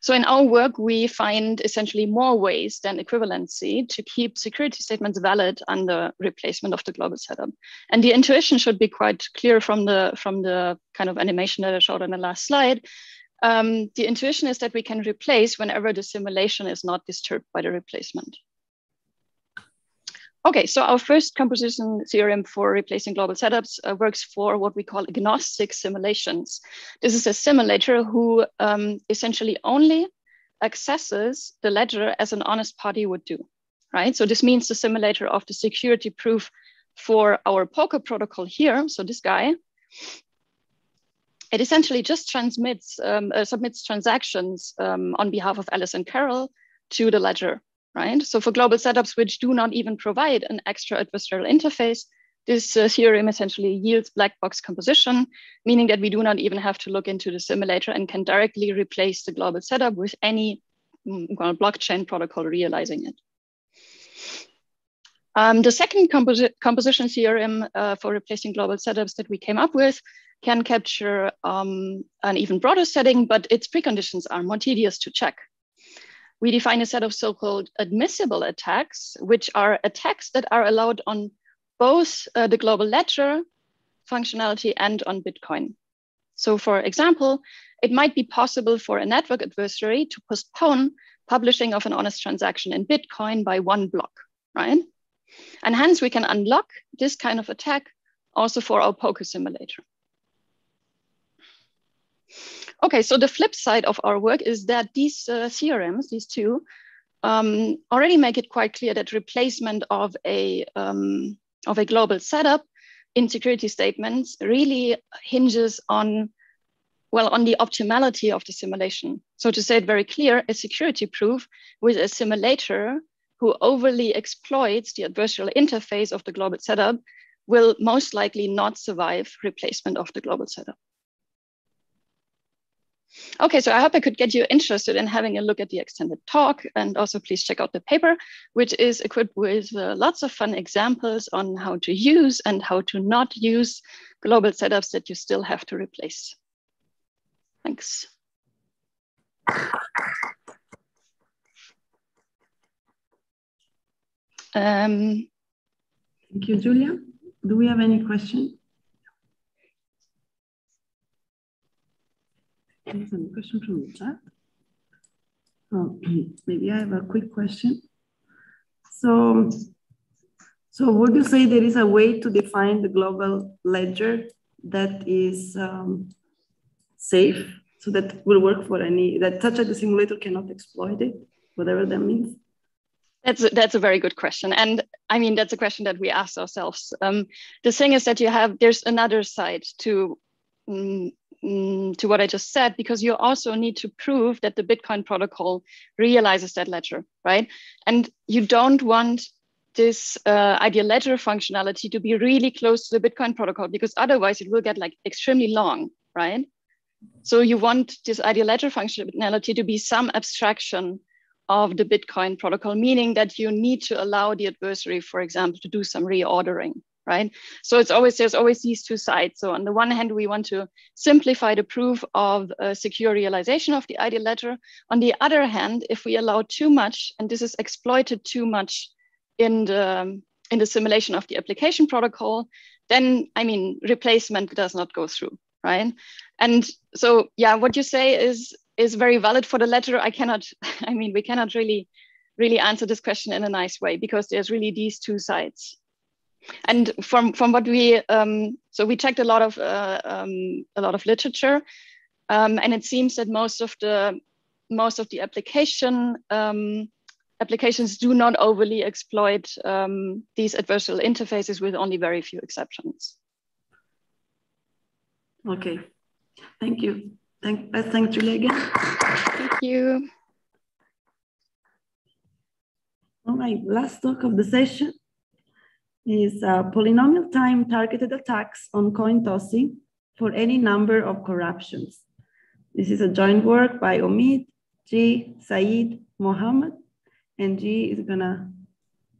So in our work, we find essentially more ways than equivalency to keep security statements valid under replacement of the global setup. And the intuition should be quite clear from the, from the kind of animation that I showed on the last slide. Um, the intuition is that we can replace whenever the simulation is not disturbed by the replacement. Okay, so our first composition theorem for replacing global setups uh, works for what we call agnostic simulations. This is a simulator who um, essentially only accesses the ledger as an honest party would do, right? So this means the simulator of the security proof for our poker protocol here, so this guy, it essentially just transmits, um, uh, submits transactions um, on behalf of Alice and Carol to the ledger, right? So for global setups which do not even provide an extra adversarial interface, this uh, theorem essentially yields black box composition, meaning that we do not even have to look into the simulator and can directly replace the global setup with any mm, well, blockchain protocol realizing it. Um, the second composi composition theorem uh, for replacing global setups that we came up with can capture um, an even broader setting, but its preconditions are more tedious to check. We define a set of so-called admissible attacks, which are attacks that are allowed on both uh, the global ledger functionality and on Bitcoin. So for example, it might be possible for a network adversary to postpone publishing of an honest transaction in Bitcoin by one block, right? And hence we can unlock this kind of attack also for our poker simulator. Okay, so the flip side of our work is that these uh, theorems, these two, um, already make it quite clear that replacement of a um, of a global setup in security statements really hinges on, well, on the optimality of the simulation. So to say it very clear, a security proof with a simulator who overly exploits the adversarial interface of the global setup will most likely not survive replacement of the global setup. Okay, so I hope I could get you interested in having a look at the extended talk and also please check out the paper, which is equipped with uh, lots of fun examples on how to use and how to not use global setups that you still have to replace. Thanks. Um, Thank you, Julia. Do we have any questions? There's a question from the chat. Oh, [CLEARS THROAT] maybe I have a quick question. So, so would you say there is a way to define the global ledger that is um, safe, so that will work for any that such that the simulator cannot exploit it, whatever that means? That's a, that's a very good question, and I mean that's a question that we ask ourselves. Um, the thing is that you have there's another side to um, Mm, to what I just said, because you also need to prove that the Bitcoin protocol realizes that ledger, right? And you don't want this uh, ideal ledger functionality to be really close to the Bitcoin protocol because otherwise it will get like extremely long, right? So you want this ideal ledger functionality to be some abstraction of the Bitcoin protocol, meaning that you need to allow the adversary, for example, to do some reordering, right? So it's always, there's always these two sides. So on the one hand, we want to simplify the proof of a secure realization of the ideal ledger. On the other hand, if we allow too much, and this is exploited too much in the, in the simulation of the application protocol, then, I mean, replacement does not go through, right? And so, yeah, what you say is, is very valid for the ledger. I cannot, [LAUGHS] I mean, we cannot really, really answer this question in a nice way because there's really these two sides. And from from what we um, so we checked a lot of uh, um, a lot of literature, um, and it seems that most of the most of the application um, applications do not overly exploit um, these adversarial interfaces with only very few exceptions. Okay, thank you. Thank, thank Julia again. Thank you. All right, last talk of the session is uh, polynomial time targeted attacks on coin tossing for any number of corruptions. This is a joint work by Omid, Ji, Saeed, Mohammed, and G is gonna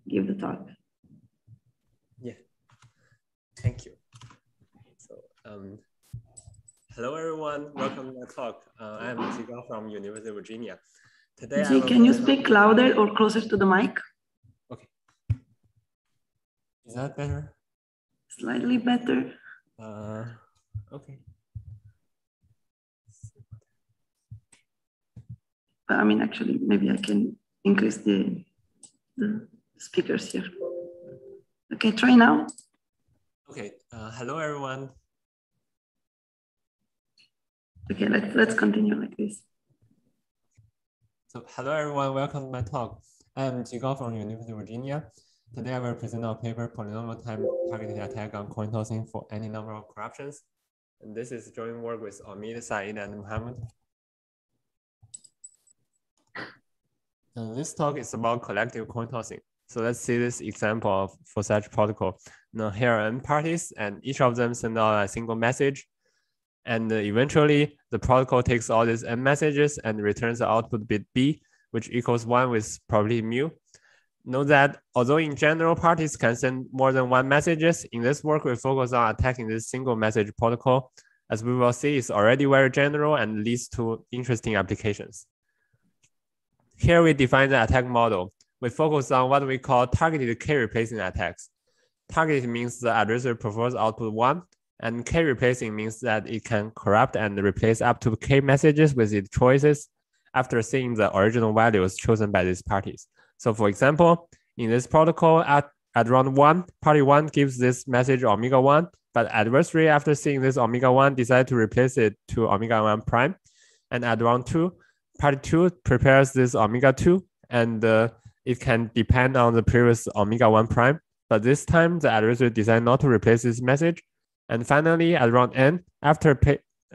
give the talk. Yeah, thank you. So, um, hello everyone, welcome to my talk. Uh, I'm Jiga from University of Virginia. Today, G, can you speak louder or closer to the mic? Is that better? Slightly better. Uh, okay. I mean, actually, maybe I can increase the, the speakers here. Okay, try now. Okay, uh, hello everyone. Okay, let's, let's continue like this. So hello everyone, welcome to my talk. I'm Jigo from University of Virginia. Today I will present our paper polynomial time targeted attack on coin tossing for any number of corruptions. And this is joint work with Omid, Saeed, and Muhammad. And this talk is about collective coin tossing. So let's see this example of, for such protocol. Now here are n parties and each of them send out a single message. And uh, eventually the protocol takes all these n messages and returns the output bit b, which equals one with probability mu. Note that although in general parties can send more than one messages, in this work we focus on attacking this single message protocol. As we will see, it's already very general and leads to interesting applications. Here we define the attack model. We focus on what we call targeted K replacing attacks. Targeted means the adversary prefers output one, and K replacing means that it can corrupt and replace up to K messages with its choices after seeing the original values chosen by these parties. So for example, in this protocol at, at round one, party one gives this message omega one, but adversary after seeing this omega one decide to replace it to omega one prime. And at round two, party two prepares this omega two and uh, it can depend on the previous omega one prime. But this time the adversary decided not to replace this message. And finally, at round n, after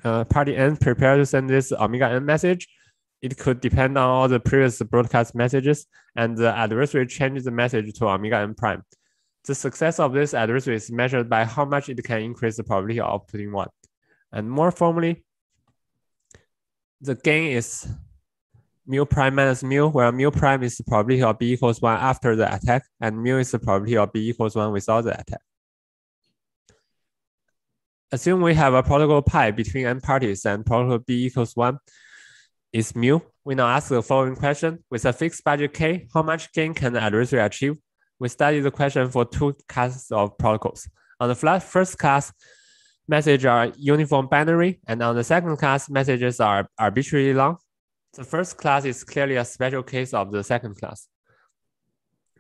uh, party n prepare to send this omega n message, it could depend on all the previous broadcast messages and the adversary changes the message to omega n prime. The success of this adversary is measured by how much it can increase the probability of putting one. And more formally, the gain is mu prime minus mu, where mu prime is the probability of b equals 1 after the attack, and mu is the probability of b equals 1 without the attack. Assume we have a protocol pi between n parties and protocol b equals 1 is mu. We now ask the following question. With a fixed budget k, how much gain can the adversary achieve? We study the question for two classes of protocols. On the first class, messages are uniform binary, and on the second class, messages are arbitrarily long. The first class is clearly a special case of the second class.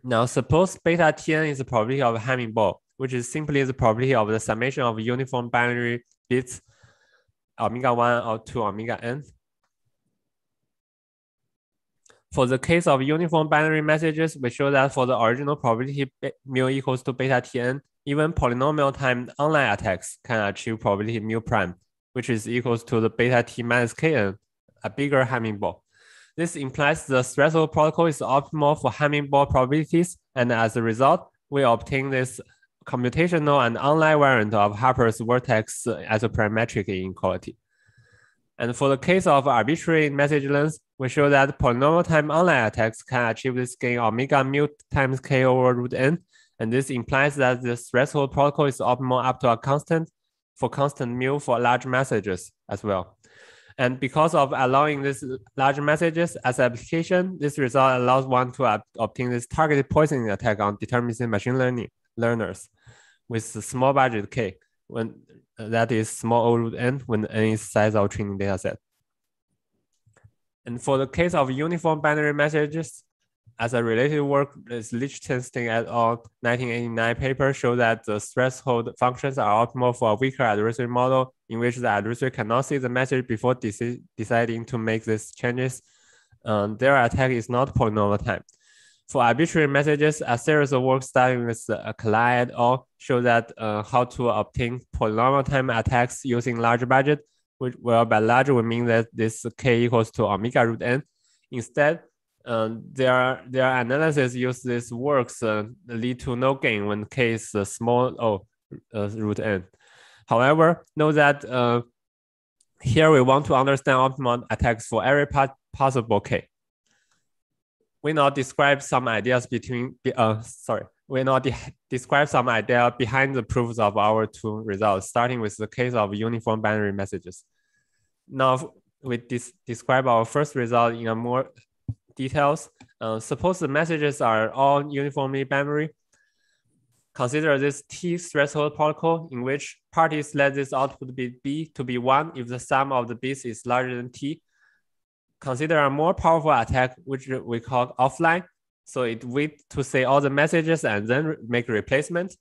Now, suppose beta Tn is the probability of a Hamming ball, which is simply the probability of the summation of uniform binary bits omega 1 or 2 omega n. For the case of uniform binary messages, we show that for the original probability mu equals to beta Tn, even polynomial time online attacks can achieve probability mu prime, which is equals to the beta T minus Kn a bigger Hamming ball. This implies the threshold protocol is optimal for Hamming ball probabilities, and as a result, we obtain this computational and online variant of Harper's vertex isoperimetric inequality. And for the case of arbitrary message length, we show that polynomial time online attacks can achieve this gain omega mu times k over root n. And this implies that the threshold protocol is optimal up to a constant for constant mu for large messages as well. And because of allowing these large messages as application, this result allows one to obtain this targeted poisoning attack on deterministic machine learning learners with small budget K when that is small O root n when n is size of training data set. And for the case of uniform binary messages, as a related work, this Lichtenstein et al. 1989 paper show that the threshold functions are optimal for a weaker adversary model in which the adversary cannot see the message before deci deciding to make these changes. Um, their attack is not polynomial time. For arbitrary messages, a series of work starting with uh, Kalai et al. show that uh, how to obtain polynomial time attacks using large budget, which well by large we mean that this k equals to omega root n. Instead, um, their their analysis use these works uh, lead to no gain when k is uh, small o uh, root n. However, note that uh, here we want to understand optimal attacks for every possible k. We now describe some ideas between uh sorry we now de describe some idea behind the proofs of our two results, starting with the case of uniform binary messages. Now we describe our first result in more details. Uh, suppose the messages are all uniformly binary. Consider this T threshold protocol in which parties let this output bit B to be one if the sum of the bits is larger than T. Consider a more powerful attack, which we call offline. So it wait to say all the messages and then make replacement.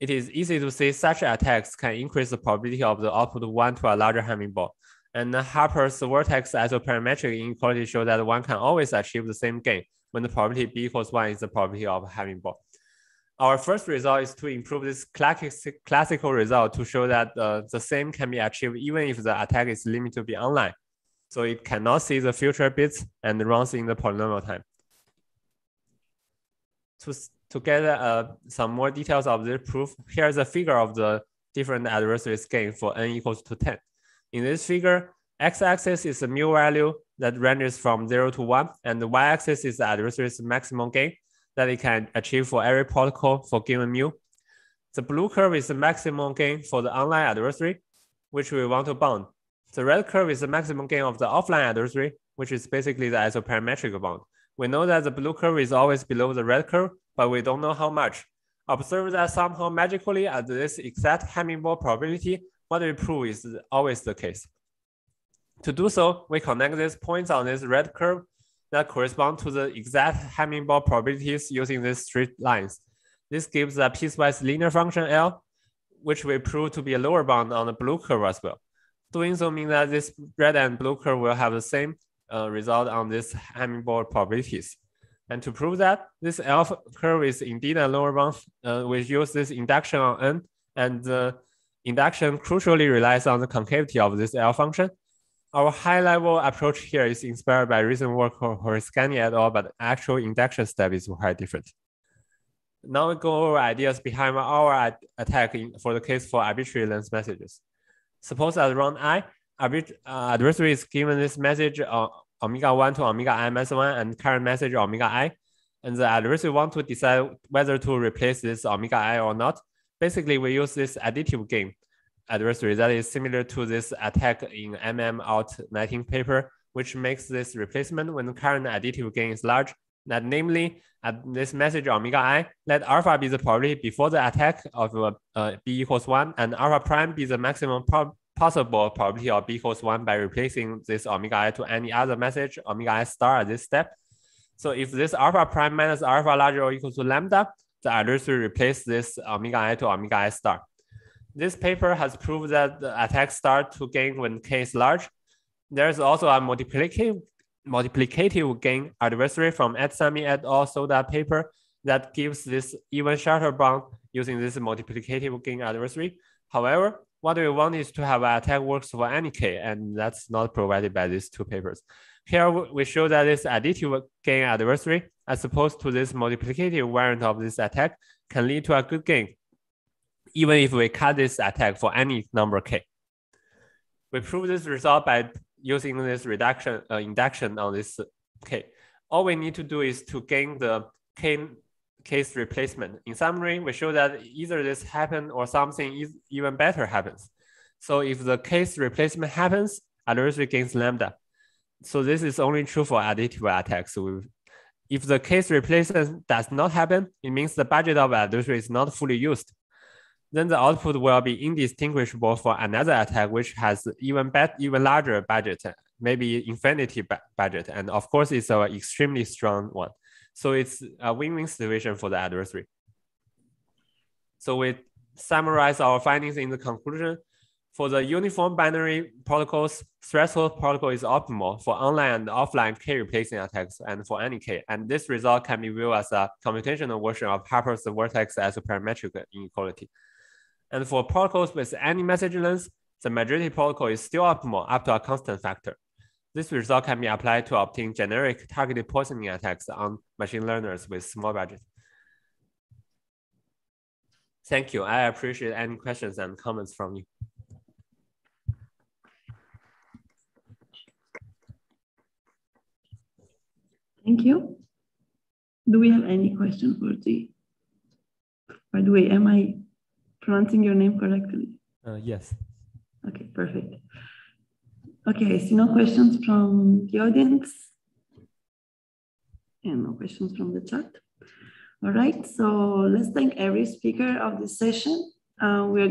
It is easy to see such attacks can increase the probability of the output one to a larger Hamming ball. And Harper's vertex isoperimetric inequality show that one can always achieve the same gain when the probability b equals one is the probability of Hamming ball. our first result is to improve this classical result to show that uh, the same can be achieved even if the attack is limited to be online. So it cannot see the future bits and runs in the polynomial time. To, to get uh, some more details of this proof, here's a figure of the different adversary gain for n equals to 10. In this figure, x-axis is the mu value that ranges from 0 to 1, and the y-axis is the adversary's maximum gain that it can achieve for every protocol for given mu. The blue curve is the maximum gain for the online adversary, which we want to bound. The red curve is the maximum gain of the offline adversary, which is basically the isoperimetric bound. We know that the blue curve is always below the red curve, but we don't know how much. Observe that somehow magically at this exact Hamming-Ball probability, what we prove is always the case. To do so, we connect these points on this red curve that correspond to the exact Hamming-Ball probabilities using these straight lines. This gives a piecewise linear function L, which we prove to be a lower bound on the blue curve as well. Doing so means that this red and blue curve will have the same uh, result on this Hamming-Ball probabilities. And to prove that, this L curve is indeed a lower bound, uh, we use this induction on N, and the induction crucially relies on the concavity of this L function, our high-level approach here is inspired by recent work of Khorasgani et al., but actual induction step is quite different. Now we go over ideas behind our attack in, for the case for arbitrary length messages. Suppose at round i, arbit uh, adversary is given this message uh, omega 1 to omega i minus 1 and current message omega i, and the adversary want to decide whether to replace this omega i or not. Basically, we use this additive game adversary that is similar to this attack in MM out 19 paper, which makes this replacement when the current additive gain is large. That namely, at this message omega i, let alpha be the probability before the attack of uh, uh, b equals 1, and alpha prime be the maximum pro possible probability of b equals 1 by replacing this omega i to any other message omega i star at this step. So if this alpha prime minus alpha larger or equal to lambda, the adversary replace this omega i to omega i star. This paper has proved that the attacks start to gain when k is large. There's also a multiplicative, multiplicative gain adversary from Etesami et al. Soda paper that gives this even shorter bound using this multiplicative gain adversary. However, what we want is to have an attack works for any k, and that's not provided by these two papers. Here we show that this additive gain adversary, as opposed to this multiplicative variant of this attack, can lead to a good gain even if we cut this attack for any number k. We prove this result by using this reduction uh, induction on this k. All we need to do is to gain the k case replacement. In summary, we show that either this happen or something is even better happens. So if the case replacement happens, adversary gains lambda. So this is only true for additive attacks. So if the case replacement does not happen, it means the budget of adversary is not fully used then the output will be indistinguishable for another attack which has even bet even larger budget, maybe infinity budget, and of course it's an extremely strong one. So it's a win-win situation for the adversary. So we summarize our findings in the conclusion. For the uniform binary protocols, threshold protocol is optimal for online and offline K replacing attacks and for any K. And this result can be viewed as a computational version of Harper's vertex isoperimetric inequality. And for protocols with any message length, the majority protocol is still optimal up to a constant factor. This result can be applied to obtain generic targeted poisoning attacks on machine learners with small budget. Thank you. I appreciate any questions and comments from you. Thank you. Do we have any question for the, by the way, am I pronouncing your name correctly? Uh, yes. Okay, perfect. Okay, I see no questions from the audience and no questions from the chat. All right, so let's thank every speaker of this session. Uh, we're